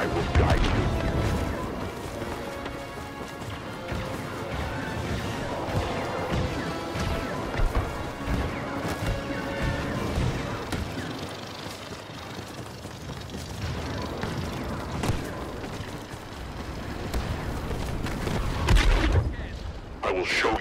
I will guide you. I will show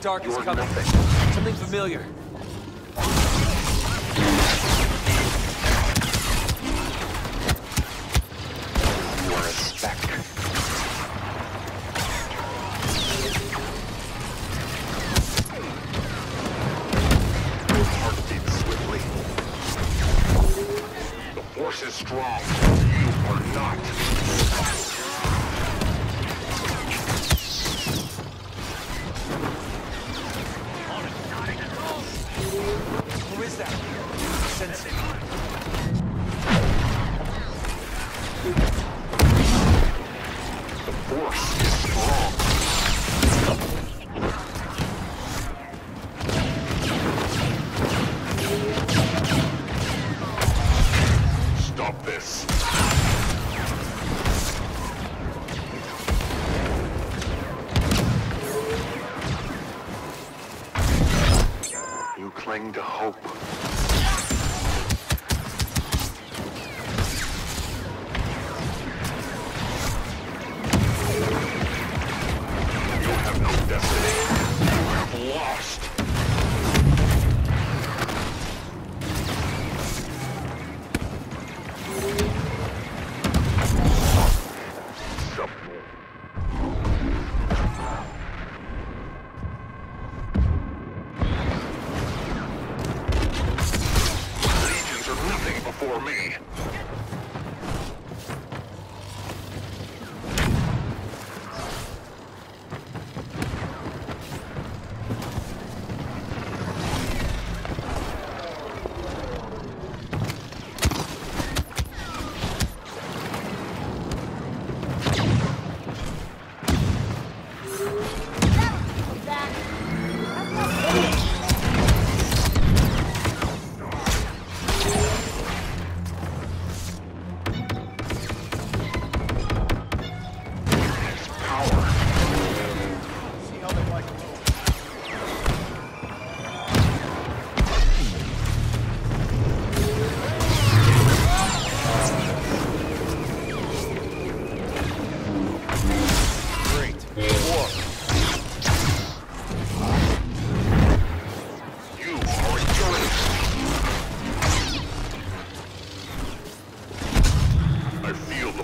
dark is coming. Nothing. Something familiar.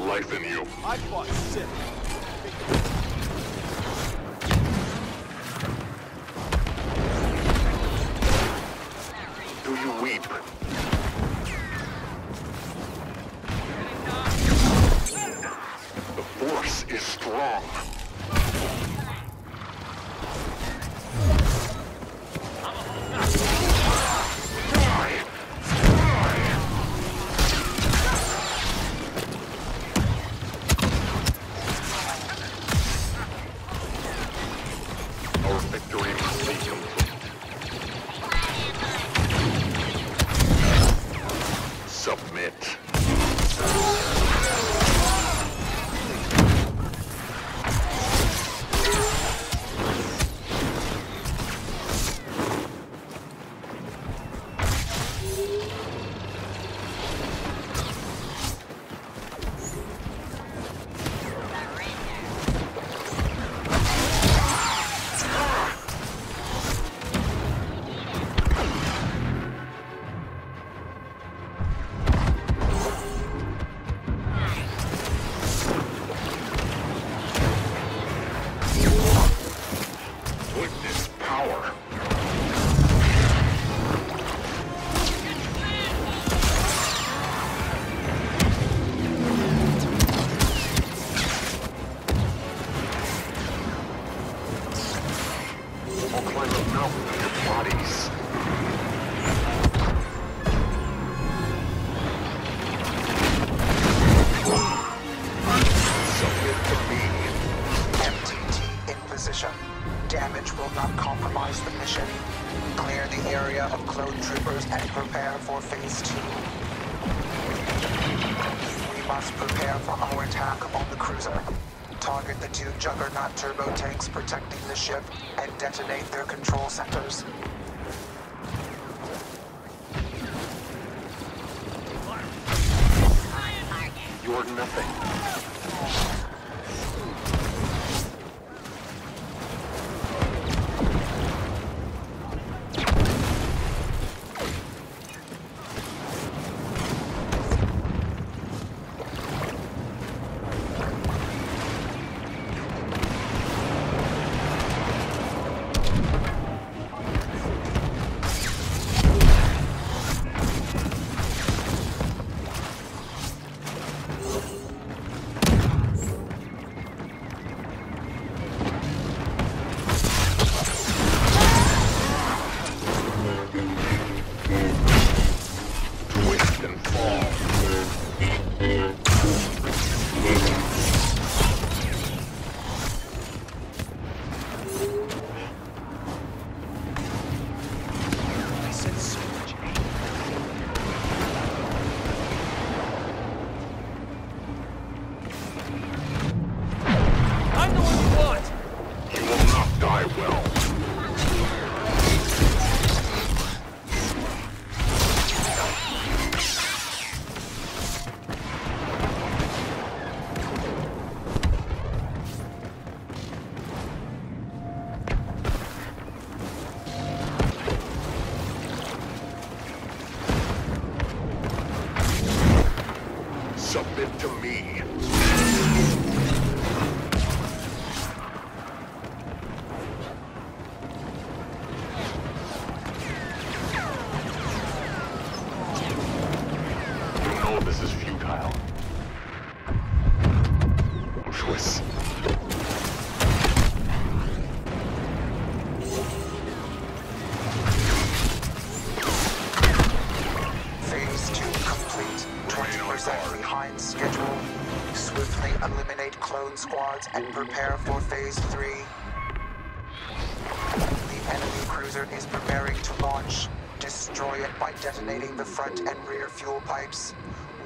Life in you. I fought Sith. Me. MTT in position. Damage will not compromise the mission. Clear the area of clone troopers and prepare for phase two. We must prepare for our attack on the cruiser. Target the two Juggernaut turbo tanks protecting the ship and detonate their control centers. You're nothing. Submit to me. Drone squads and prepare for phase three. The enemy cruiser is preparing to launch. Destroy it by detonating the front and rear fuel pipes.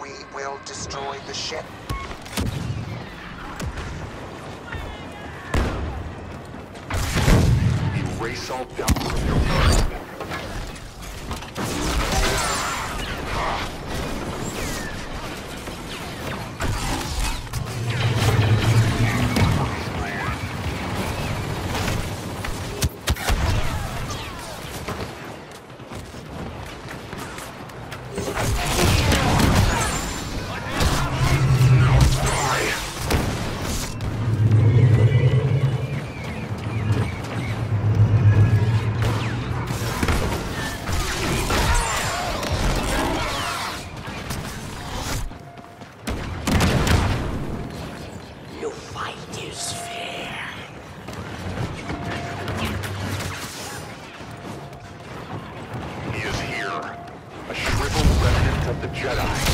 We will destroy the ship. Erase all doubt from. Your Jedi.